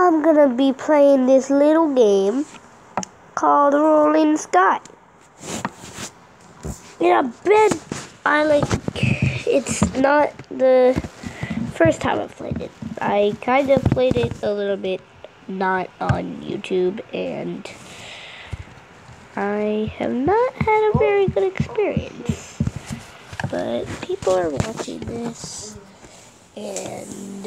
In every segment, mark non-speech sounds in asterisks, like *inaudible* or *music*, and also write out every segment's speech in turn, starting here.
I'm gonna be playing this little game called Rolling Sky. Yeah, bet I like it's not the first time I've played it. I kind of played it a little bit not on YouTube and I have not had a very good experience. But people are watching this and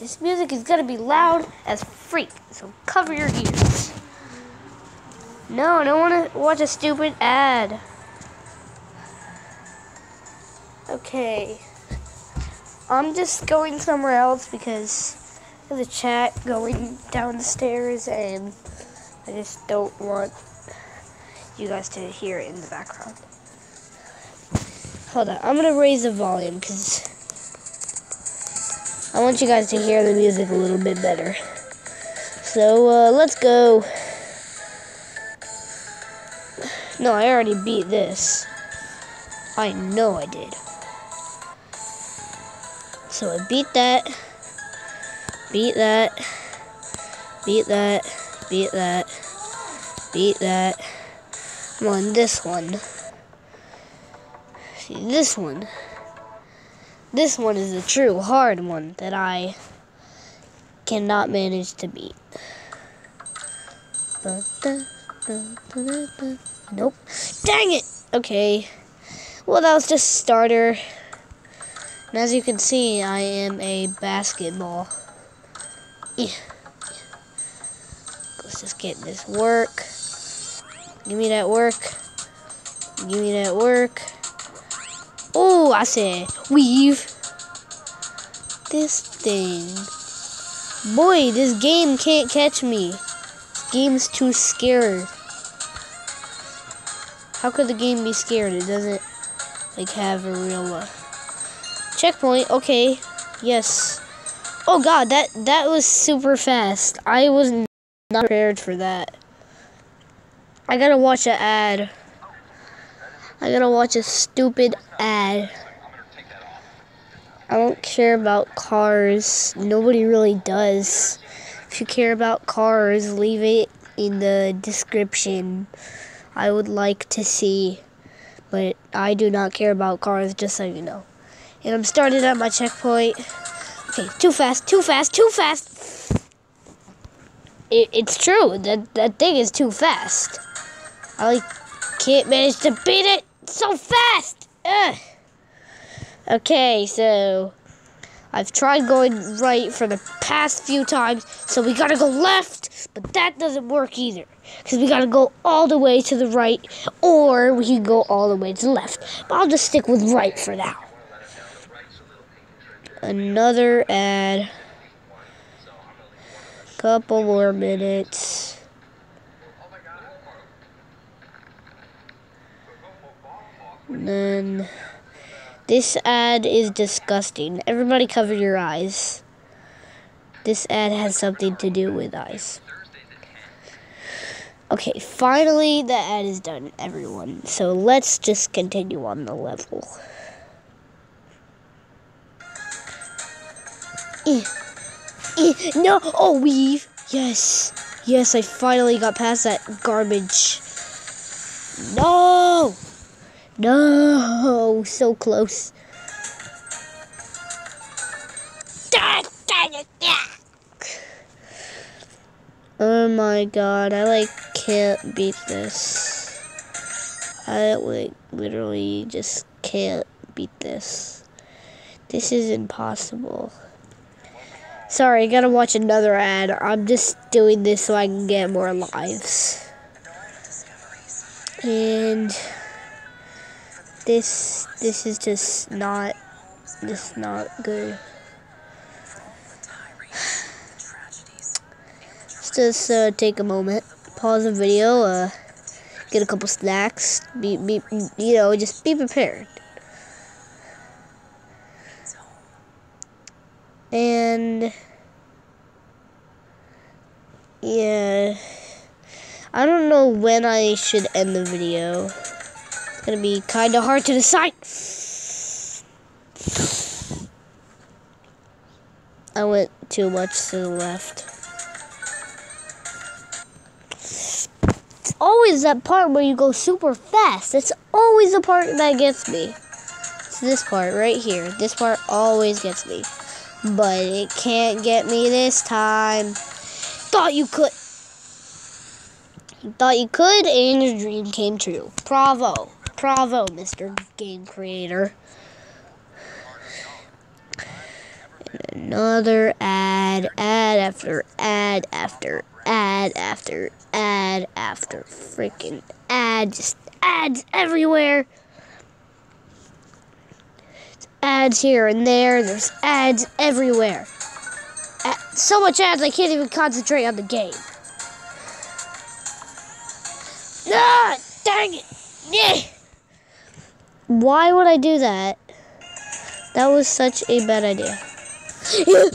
this music is gonna be loud as freak, so cover your ears. No, I don't wanna watch a stupid ad. Okay. I'm just going somewhere else because the chat going *laughs* down the stairs and I just don't want you guys to hear it in the background. Hold on, I'm gonna raise the volume because I want you guys to hear the music a little bit better. So uh, let's go. No, I already beat this. I know I did. So I beat that, beat that, beat that, beat that, beat that. I'm on this one. See, this one. This one is the true hard one that I cannot manage to beat. Nope. Dang it! Okay. Well, that was just starter. And as you can see, I am a basketball. Yeah. Let's just get this work. Give me that work. Give me that work. Oh, I said weave. This thing. Boy, this game can't catch me. This game's too scared. How could the game be scared? It doesn't like have a real uh, checkpoint. Okay. Yes. Oh god, that that was super fast. I was not prepared for that. I gotta watch an ad. I gotta watch a stupid ad. I don't care about cars. Nobody really does. If you care about cars, leave it in the description. I would like to see. But I do not care about cars, just so you know. And I'm starting at my checkpoint. Okay, too fast, too fast, too fast. It, it's true. That that thing is too fast. I like, can't manage to beat it so fast. Ugh. Okay, so I've tried going right for the past few times, so we gotta go left, but that doesn't work either. Because we gotta go all the way to the right, or we can go all the way to the left. But I'll just stick with right for now. Another ad. Couple more minutes. And then this ad is disgusting. Everybody cover your eyes. This ad has something to do with eyes. Okay, finally the ad is done, everyone. So let's just continue on the level. Eh. Eh. No! Oh, weave! Yes! Yes, I finally got past that garbage. No! No! So close. Oh my god, I like can't beat this. I like literally just can't beat this. This is impossible. Sorry, I gotta watch another ad. I'm just doing this so I can get more lives. And this this is just not just not good. Let's just uh, take a moment, pause the video, uh, get a couple snacks, be, be you know, just be prepared. And yeah, I don't know when I should end the video. Gonna be kinda hard to decide. I went too much to the left. It's always that part where you go super fast. It's always the part that gets me. It's this part right here. This part always gets me. But it can't get me this time. Thought you could. Thought you could, and your dream came true. Bravo. Bravo, Mr. Game Creator. And another ad, ad after ad after ad after ad after freaking ad. Just ads everywhere. Ads here and there. There's ads everywhere. So much ads, I can't even concentrate on the game. Ah, dang it. Yeah. Why would I do that? That was such a bad idea. *laughs*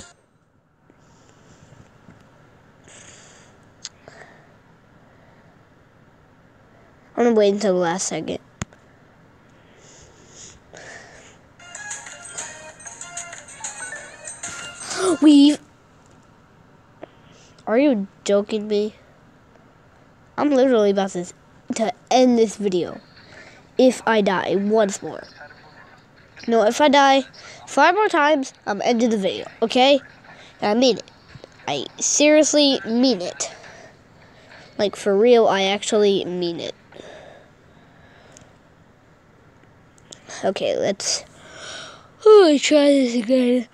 I'm gonna wait until the last second. *gasps* We've. Are you joking me? I'm literally about to, to end this video if I die once more. No, if I die five more times, I'm ending the video, okay? And I mean it. I seriously mean it. Like, for real, I actually mean it. Okay, let's... Oh, try this again.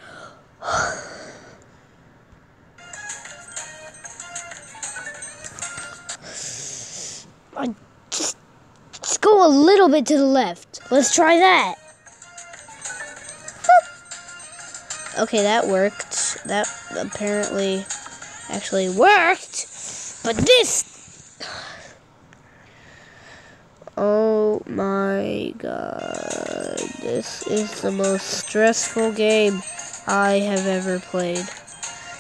Go a little bit to the left. Let's try that. Okay, that worked. That apparently actually worked. But this... Oh my god. This is the most stressful game I have ever played.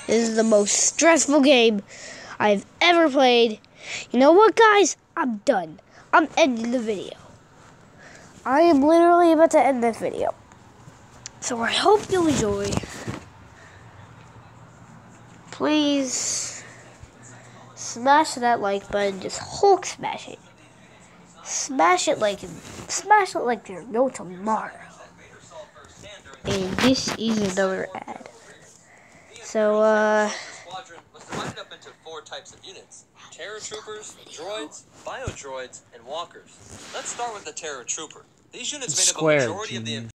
This is the most stressful game I've ever played. You know what, guys? I'm done. I'm ending the video. I am literally about to end this video. So I hope you enjoy. Please smash that like button. Just Hulk smash it. Smash it like smash it like there's no tomorrow. And this is another ad. So uh divided up into four types of units. Terror troopers, droids, biodroids, and walkers. Let's start with the terror trooper. These units made up a majority of the